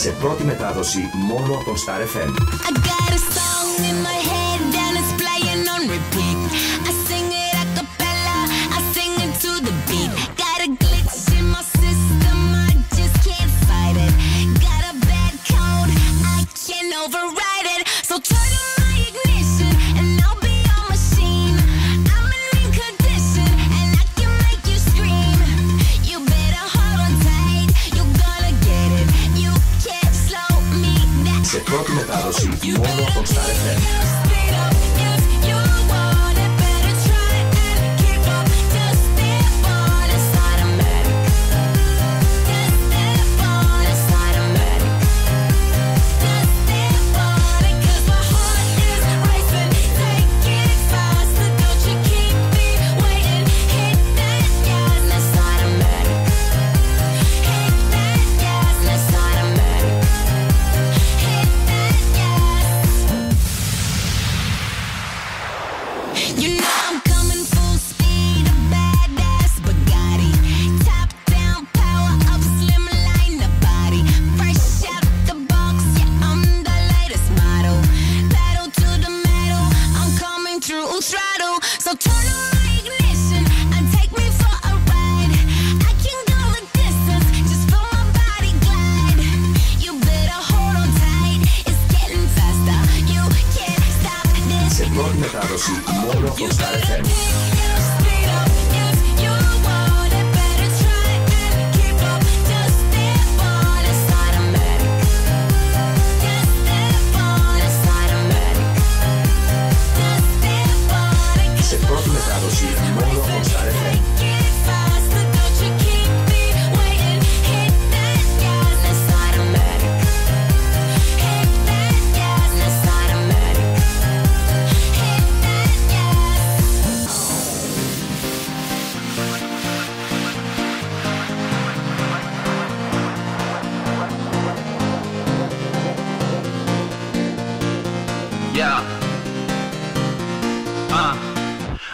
σε πρώτη μετάδοση μόνο από τον Star FM. propio Tadoshi, Mono Constar FM. So turn on ignition and take me for a ride. I can go the distance, just feel my body glide. You better hold on tight, it's getting faster. You can't stop this.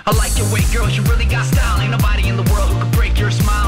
I like your way, girl, you really got style. Ain't nobody in the world who could break your smile.